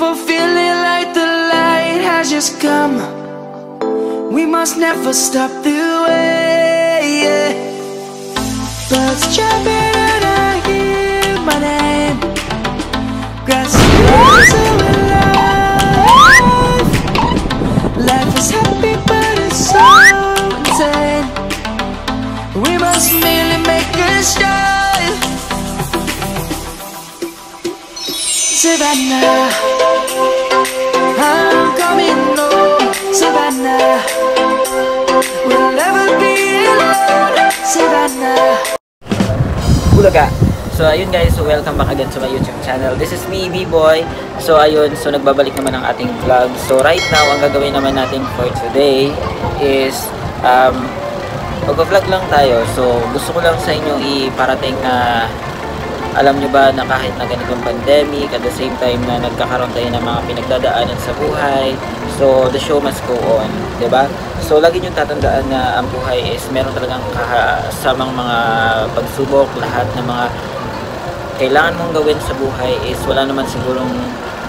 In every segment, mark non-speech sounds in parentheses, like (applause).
people feeling like the light has just come. We must never stop the way. Yeah. Birds chirping and I hear my name. Grass is alive. Life is happy, but it's so insane. We must merely make a start. Savannah, Bulaga. So ayun guys, so welcome back again to my YouTube channel. This is me, B-Boy. So ayun, so nagbabalik naman ang ating vlog. So right now, ang gagawin naman natin for today is um, mag-vlog lang tayo. So gusto ko lang sa inyo iparating na alam nyo ba na kahit na ganitong pandemic, at the same time na nagkakaroon tayo ng mga pinagdadaanan sa buhay, so the show must go on, ba? So lagi nyo tatandaan na ang buhay is meron talagang kasamang mga pagsubok, lahat ng mga kailangan mong gawin sa buhay is wala naman sigurong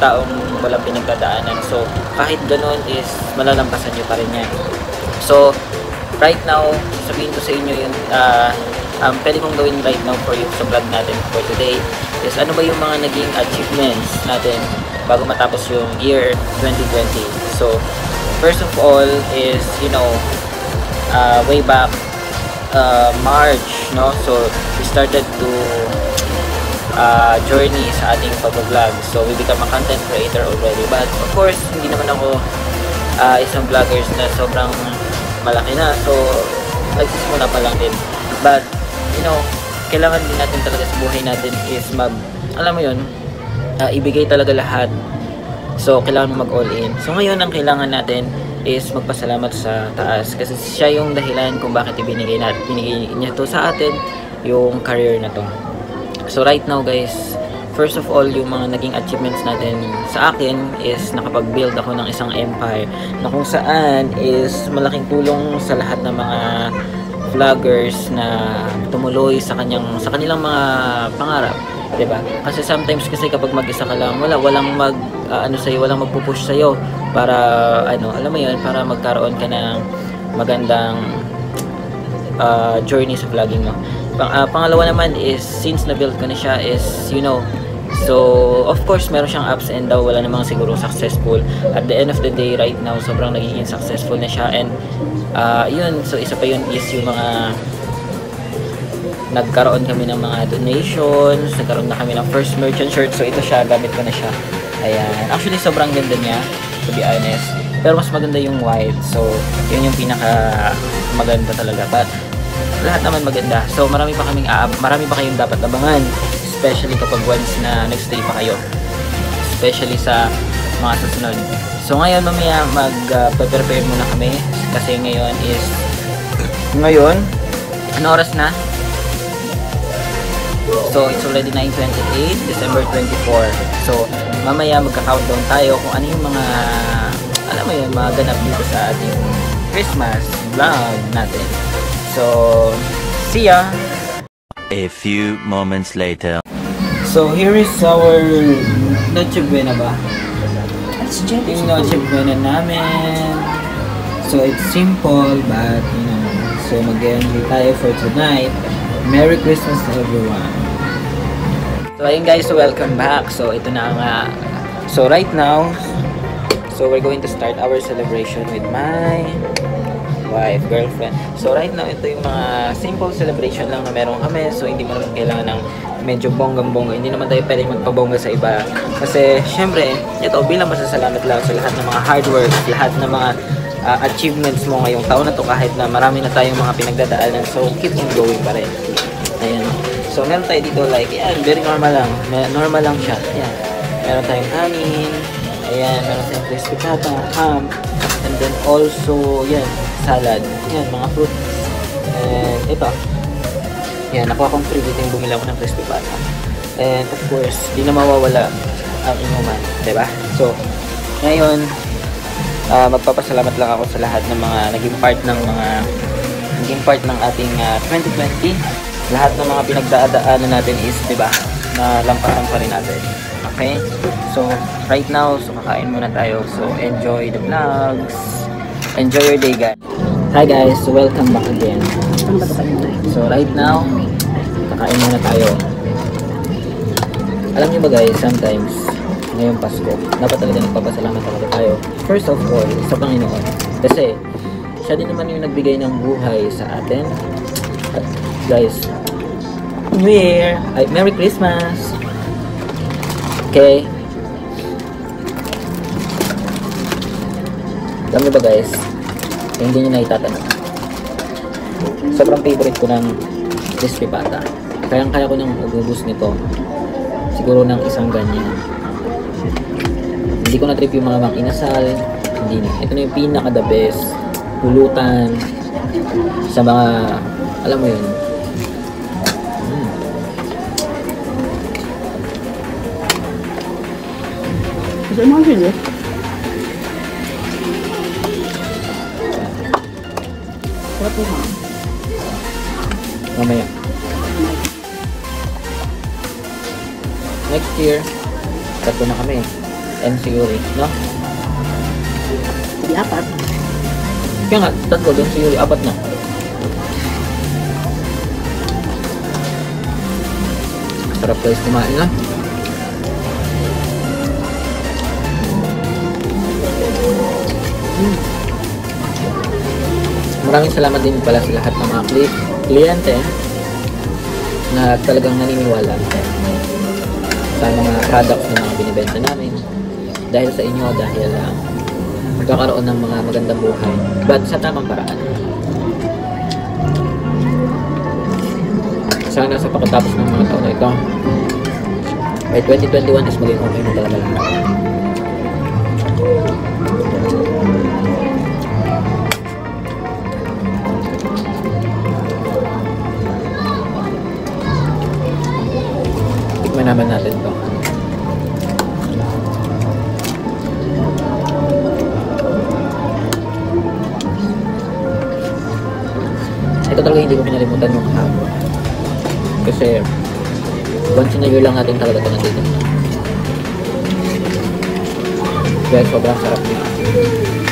taong walang pinagdadaanan. So kahit ganun is malalampasan nyo pa rin yan. So right now, sabihin ko sa inyo yun, uh, um, pwede kong gawin right now for you sa vlog natin for today is ano ba yung mga naging achievements natin bago matapos yung year 2020. So, first of all is, you know, uh, way back uh, March, no? So, we started to uh, journey sa ating pag-vlog. So, we become a content creator already. But, of course, hindi naman ako uh, isang vloggers na sobrang malaki na. So, nagsisimula pa lang din. But, you know, kailangan din natin talaga sa buhay natin is mag, alam mo yun, uh, ibigay talaga lahat. So, kailangan mag-all in. So, ngayon, ang kailangan natin is magpasalamat sa taas. Kasi siya yung dahilan kung bakit ibinigay, natin, binigay niya to sa atin, yung career na to. So, right now, guys, first of all, yung mga naging achievements natin sa akin is nakapag-build ako ng isang empire na kung saan is malaking tulong sa lahat ng mga vloggers na tumuloy sa kanyang sa kanilang mga pangarap, 'di ba? Kasi sometimes kasi kapag mag-isa ka lang, wala walang mag uh, ano sa'yo, walang magpo-push sa para ano, alam mo 'yun, para magkaroon ka ng magandang uh, journey sa vlogging mo. Pang, uh, pangalawa naman is since na-build ko na siya is you know So, of course, meron siyang ups and down. Wala namang siguro successful. At the end of the day, right now, sobrang nagiging successful na siya. And, uh, yun. So, isa pa yun is yung mga nagkaroon kami ng mga donations. Nagkaroon na kami ng first merchant shirt. So, ito siya. Gamit ko na siya. Ayan. Actually, sobrang ganda niya. To be honest. Pero mas maganda yung white. So, yun yung pinaka maganda talaga. But, lahat naman maganda. So, marami pa kaming, uh, marami pa kayong dapat abangan especially kapag once na nagstay pa kayo. Especially sa mga susunod. So ngayon mamaya mag uh, prepare muna kami. Kasi ngayon is ngayon ano oras na? So it's already 9.28 December 24 so mamaya magka-countdown tayo kung ano yung mga alam mo yun mga ganap dito sa ating Christmas vlog natin. So see ya! A few moments later. So here is our Noche Buena ba? Yung Noche Buena namin. So it's simple but you know, so mag-enjoy tayo for tonight. Merry Christmas to everyone. So ayun guys, so welcome back. So ito na nga. So right now, so we're going to start our celebration with my wife, girlfriend. So right now, ito yung mga simple celebration lang na meron kami. So hindi mo naman kailangan ng medyo bonggang-bongga. Hindi naman tayo pwedeng magpabongga sa iba. Kasi syempre, ito bilang masasalamat lang sa lahat ng mga hard work, lahat ng mga uh, achievements mo ngayong taon na to kahit na marami na tayong mga pinagdadaanan. So keep on going pa rin. Ayan. So meron tayo dito like, yan, very normal lang. Normal lang siya. Yan. Meron tayong kanin. Ayan, meron tayong crispy pata, ham. And then also, yan, salad. Yan, mga fruit. And ito. Yan, nakuha kong free yung bumila ko ng crispy pata. And of course, di na mawawala ang inuman. ba? Diba? So, ngayon, uh, magpapasalamat lang ako sa lahat ng mga naging part ng mga naging part ng ating uh, ah, 2020. Lahat ng mga pinagdadaanan natin is, di ba, na lampasan pa rin natin. Okay? So, right now, so kakain muna tayo. So, enjoy the vlogs. Enjoy your day, guys. Hi guys, so welcome back again. So, right now, kakain muna tayo. Alam niyo ba guys, sometimes, ngayong Pasko, dapat talaga nagpapasalamat talaga tayo. First of all, sa Panginoon. Kasi, siya din naman yung nagbigay ng buhay sa atin. At, guys, New Year! Ay, Merry Christmas! Okay? Alam ba guys, hindi niyo na itatanong. Sobrang favorite ko ng crispy pata. Kaya kaya ko nang ubus nito. Siguro ng isang ganyan. Hindi ko na trip yung mga mang inasal. Hindi na. Ito na yung pinaka the best. Pulutan. Sa mga, alam mo yun. Gusto mo sila? Sarap po ha. Mamaya. Next year, tatlo na kami. MC Yuri, no? Hindi apat. Kaya nga, tatlo si Yuri, apat na. Sarap guys kumain na. Maraming salamat din pala sa lahat ng mga kli- kliyente na talagang naniniwala sa mga products na mga binibenta namin. Dahil sa inyo, dahil uh, magkakaroon ng mga magandang buhay. But sa tamang paraan. Sana sa pagkatapos ng mga taon na ito, by 2021 is maging okay na talaga lahat. Tikman naman natin to. Ito talaga hindi ko pinalimutan yung hapon. Kasi once in a lang natin talaga ito nandito. Kaya sobrang sarap niya.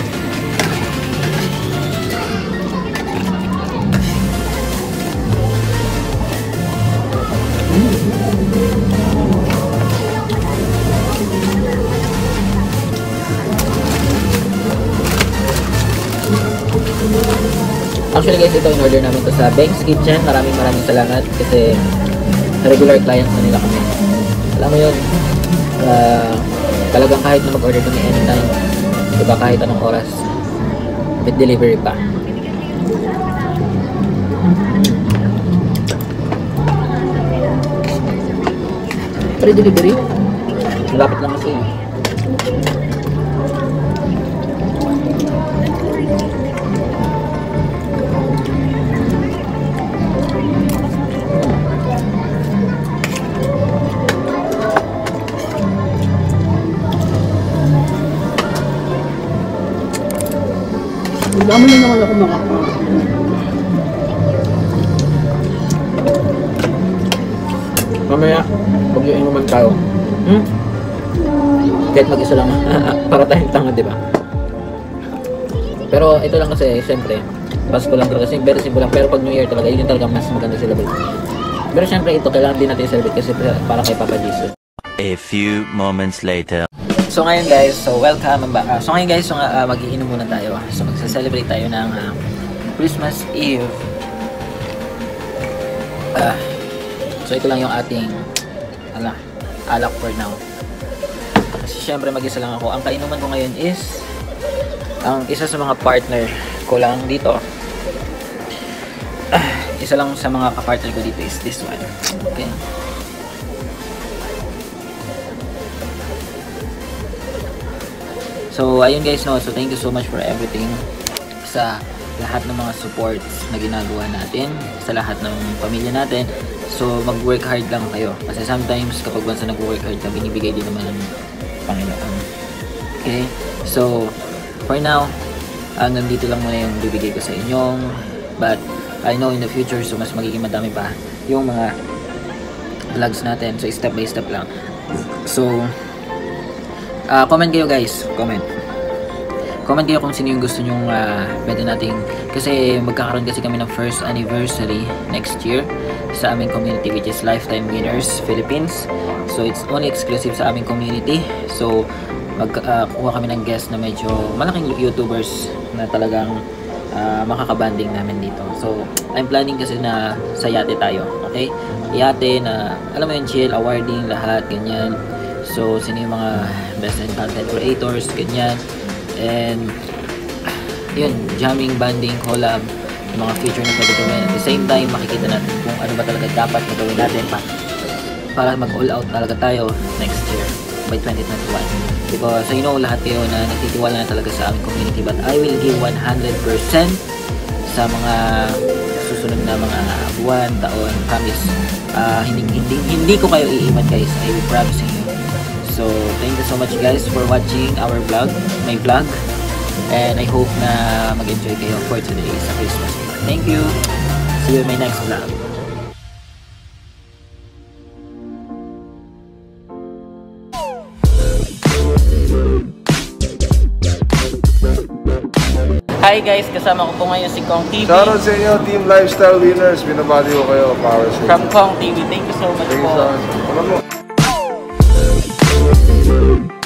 Actually guys, ito in order namin to sa Banks Kitchen. Maraming maraming salamat kasi regular clients na nila kami. Alam mo yun, ah, talagang kahit na mag-order kami anytime, diba kahit anong oras, with delivery pa. Free delivery? Malapit lang kasi. Dami na naman ako makakain. Mamaya, huwag yung inuman tayo. Hmm? Kahit mag-isa lang. (laughs) Para tayong tanga, di ba? Pero ito lang kasi, siyempre, Pasko lang talaga. Kasi very simple lang. Pero pag New Year talaga, yun yung talaga mas maganda celebrate. Pero siyempre ito, kailangan din natin i-celebrate kasi para kay Papa Jesus. A few moments later. So ngayon guys, so welcome ba? ah, so ngayon guys, so uh, magiinom muna tayo. So magse-celebrate tayo ng ah, Christmas Eve. Ah, so ito lang yung ating ala, alak for now. Kasi syempre mag-isa lang ako. Ang kainuman ko ngayon is ang isa sa mga partner ko lang dito. Ah, isa lang sa mga kapartner ko dito is this one. Okay. So, ayun guys, no. So, thank you so much for everything sa lahat ng mga supports na ginagawa natin, sa lahat ng pamilya natin. So, mag-work hard lang kayo. Kasi sometimes, kapag once na nag-work hard ka, binibigay din naman ng Panginoon. Okay? So, for now, hanggang dito lang muna yung bibigay ko sa inyong but I know in the future, so mas magiging madami pa yung mga vlogs natin. So, step by step lang. So, ah comment kayo guys. Comment. Comment kayo kung sino yung gusto nyong uh, pwede nating kasi magkakaroon kasi kami ng first anniversary next year sa aming community which is Lifetime Winners Philippines. So it's only exclusive sa aming community. So magkuha kami ng guest na medyo malaking YouTubers na talagang uh, makakabanding namin dito. So I'm planning kasi na sa yate tayo. Okay? Yate na alam mo yung chill, awarding, lahat, ganyan. So sino yung mga best in content creators, ganyan. And yun, jamming, banding, collab, yung mga feature na pwede gawin. At the same time, makikita natin kung ano ba talaga dapat na gawin natin pa para mag-all out talaga tayo next year by 2021. Because I know lahat kayo na nagtitiwala na talaga sa aming community but I will give 100% sa mga susunod na mga buwan, taon, promise. Uh, hindi, hindi, hindi ko kayo iiwan guys. I will promise you. So, thank you so much guys for watching our vlog, my vlog. And I hope na mag-enjoy kayo for today sa Christmas. Thank you. See you in my next vlog. Hi guys, kasama ko po ngayon si Kong TV Shoutout sa inyo, Team Lifestyle Winners. Binabati ko kayo, power sa from Kong TV. Thank you so much Thank you po. so much. Mo? Woo!